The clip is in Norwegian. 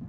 Yeah,